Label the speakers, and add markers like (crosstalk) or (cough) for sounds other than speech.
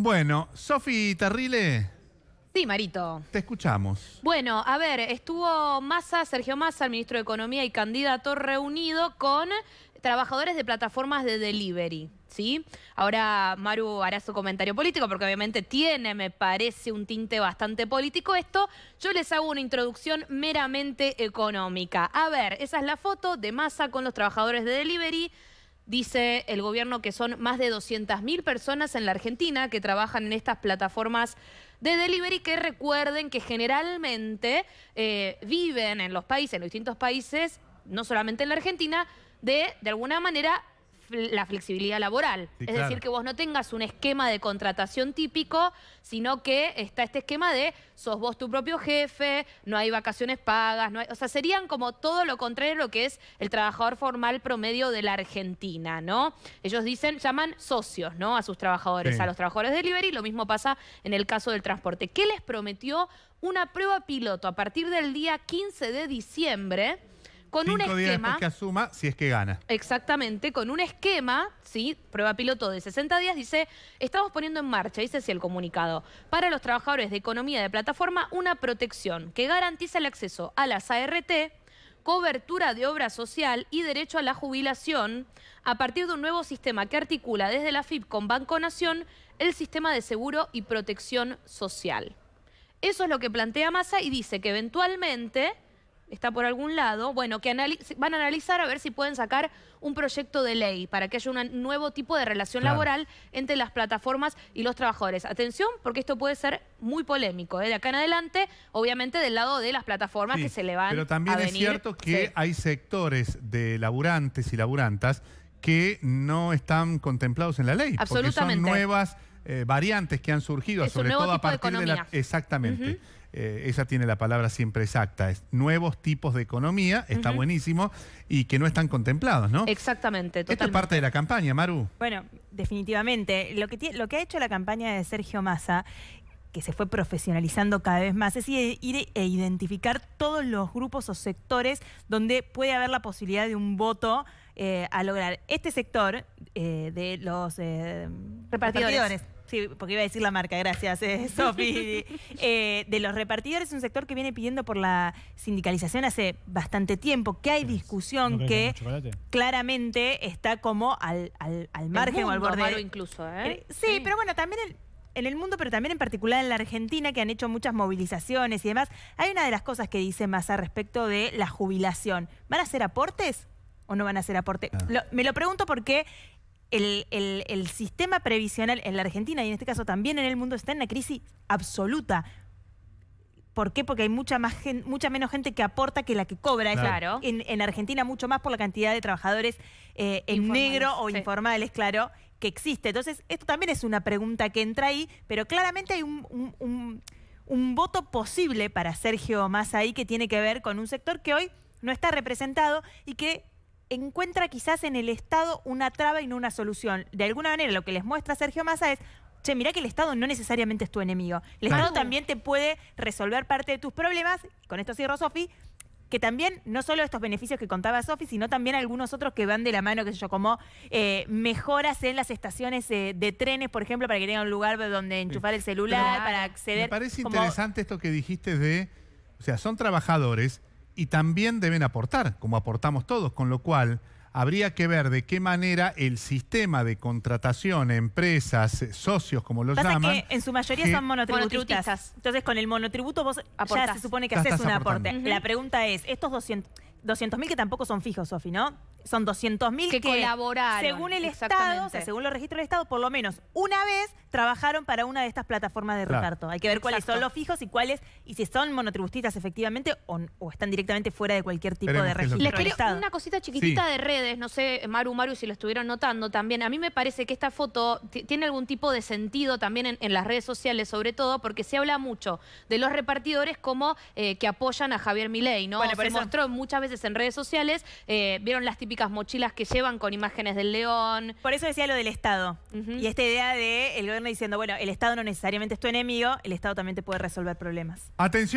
Speaker 1: Bueno, Sofi Terrile,
Speaker 2: Sí, Marito.
Speaker 1: te escuchamos.
Speaker 2: Bueno, a ver, estuvo Massa, Sergio Massa, el ministro de Economía y candidato, reunido con trabajadores de plataformas de delivery. ¿Sí? Ahora Maru hará su comentario político porque obviamente tiene, me parece, un tinte bastante político esto. Yo les hago una introducción meramente económica. A ver, esa es la foto de Massa con los trabajadores de delivery. Dice el gobierno que son más de 200.000 personas en la Argentina que trabajan en estas plataformas de delivery que recuerden que generalmente eh, viven en los países, en los distintos países, no solamente en la Argentina, de, de alguna manera, la flexibilidad laboral.
Speaker 1: Sí,
Speaker 2: es
Speaker 1: claro.
Speaker 2: decir, que vos no tengas un esquema de contratación típico, sino que está este esquema de sos vos tu propio jefe, no hay vacaciones pagas, no hay- o sea, serían como todo lo contrario a lo que es el trabajador formal promedio de la Argentina, ¿no? Ellos dicen, llaman socios, ¿no? A sus trabajadores,
Speaker 1: Sí.
Speaker 2: a los trabajadores de delivery, lo mismo pasa en el caso del transporte. ¿Qué les prometió? Una prueba piloto a partir del día 15 de diciembre con un
Speaker 1: días
Speaker 2: esquema...
Speaker 1: después que asuma, si es que gana.
Speaker 2: Exactamente, con un esquema, ¿sí? Prueba piloto de 60 días, dice, estamos poniendo en marcha, dice así el comunicado, para los trabajadores de economía de plataforma, una protección que garantiza el acceso a las ART, cobertura de obra social y derecho a la jubilación a partir de un nuevo sistema que articula desde la FIP con Banco Nación el sistema de seguro y protección social. Eso es lo que plantea Massa y dice que eventualmente, está por algún lado, bueno, que van a analizar a ver si pueden sacar un proyecto de ley para que haya un nuevo tipo de relación
Speaker 1: Claro.
Speaker 2: laboral entre las plataformas y los trabajadores. Atención, porque esto puede ser muy polémico. ¿eh? De acá en adelante, obviamente del lado de las plataformas
Speaker 1: Sí,
Speaker 2: que se le van
Speaker 1: Pero también
Speaker 2: a
Speaker 1: es
Speaker 2: venir.
Speaker 1: cierto que
Speaker 2: Sí.
Speaker 1: hay sectores de laburantes y laburantas que no están contemplados en la ley. Porque son
Speaker 2: Absolutamente.
Speaker 1: nuevas eh, variantes que han surgido,
Speaker 2: Es un
Speaker 1: sobre
Speaker 2: nuevo
Speaker 1: todo a
Speaker 2: tipo de
Speaker 1: partir de, la... Exactamente. Eh, esa tiene la palabra siempre exacta. Es nuevos tipos de economía, está buenísimo, y que no están contemplados, ¿no?
Speaker 2: Exactamente,
Speaker 1: Esto es
Speaker 2: totalmente.
Speaker 1: parte de la campaña, Maru.
Speaker 3: Bueno, definitivamente. Lo que, lo que ha hecho la campaña de Sergio Massa, que se fue profesionalizando cada vez más, es ir e identificar todos los grupos o sectores donde puede haber la posibilidad de un voto eh, a lograr. Este sector eh, de los eh,
Speaker 2: Repartidores.
Speaker 3: Sí, porque iba a decir la marca, gracias, eh, (laughs) Sofi. Eh, de los repartidores es un sector que viene pidiendo por la sindicalización hace bastante tiempo, que hay discusión,
Speaker 4: ¿No crees
Speaker 3: que claramente está como al, al, al margen o al borde.
Speaker 2: Maru, incluso, ¿eh?
Speaker 3: Sí, pero bueno, también en, en el mundo, pero también en particular en la Argentina, que han hecho muchas movilizaciones y demás. Hay una de las cosas que dice Massa respecto de la jubilación. ¿Van a hacer aportes o no van a hacer aportes?
Speaker 1: Ah.
Speaker 3: Lo- me lo pregunto porque el, el- el sistema previsional en la Argentina y en este caso también en el mundo está en una crisis absoluta. ¿Por qué? Porque hay mucha más gen- mucha menos gente que aporta que la que cobra.
Speaker 2: Claro.
Speaker 3: En, en Argentina mucho más por la cantidad de trabajadores eh, en
Speaker 2: Informales,
Speaker 3: negro o
Speaker 2: sí.
Speaker 3: informales, claro, que existe. Entonces, esto también es una pregunta que entra ahí, pero claramente hay un, un- un- un voto posible para Sergio Massa ahí que tiene que ver con un sector que hoy no está representado y que encuentra quizás en el Estado una traba y no una solución. De alguna manera, lo que les muestra Sergio Massa es, che, mirá que el Estado no necesariamente es tu enemigo. El
Speaker 1: Claro.
Speaker 3: Estado también te puede resolver parte de tus problemas, con esto cierro, Sofi, que también, no solo estos beneficios que contaba Sofi, sino también algunos otros que van de la mano, qué sé yo, como eh, mejoras en las estaciones eh, de trenes, por ejemplo, para que tengan un lugar donde enchufar el celular,
Speaker 2: Pero-
Speaker 3: para acceder.
Speaker 1: Me parece
Speaker 3: como-
Speaker 1: interesante esto que dijiste de, o sea, son trabajadores y también deben aportar, como aportamos todos, con lo cual habría que ver de qué manera el sistema de contratación, empresas, eh, socios, como los
Speaker 3: Pasa
Speaker 1: llaman,
Speaker 3: que en su mayoría
Speaker 1: que-
Speaker 3: son monotributistas.
Speaker 2: Monotributistas.
Speaker 3: Entonces, con el monotributo vos ya
Speaker 2: Aportás.
Speaker 3: se supone que
Speaker 1: Ya
Speaker 3: haces un aporte. La pregunta es, estos 200 200.000 que tampoco son fijos, Sofi, ¿no? Son 200.000
Speaker 2: Que colaboraron,
Speaker 3: según el Estado,
Speaker 2: exactamente.
Speaker 3: o sea, según los registros del Estado, por lo menos una vez trabajaron para una de estas plataformas de
Speaker 1: Claro.
Speaker 3: reparto. Hay que ver cuáles son los fijos y cuáles, y si son monotributistas efectivamente o, o están directamente fuera de cualquier tipo
Speaker 1: Veremos
Speaker 3: de registro
Speaker 1: que
Speaker 2: Les
Speaker 3: Estado.
Speaker 2: una cosita chiquitita
Speaker 1: Sí.
Speaker 2: de redes, no sé, Maru, Maru, si lo estuvieron notando también. A mí me parece que esta foto ti- tiene algún tipo de sentido también en, en las redes sociales, sobre todo porque se habla mucho de los repartidores como eh, que apoyan a Javier Milei, ¿no?
Speaker 3: Bueno,
Speaker 2: se
Speaker 3: eso-
Speaker 2: mostró muchas veces en redes sociales, eh, vieron las típicas mochilas que llevan con imágenes del león.
Speaker 3: Por eso decía lo del Estado. Y esta idea de el gobierno diciendo, bueno, el Estado no necesariamente es tu enemigo, el Estado también te puede resolver problemas.
Speaker 1: Atención.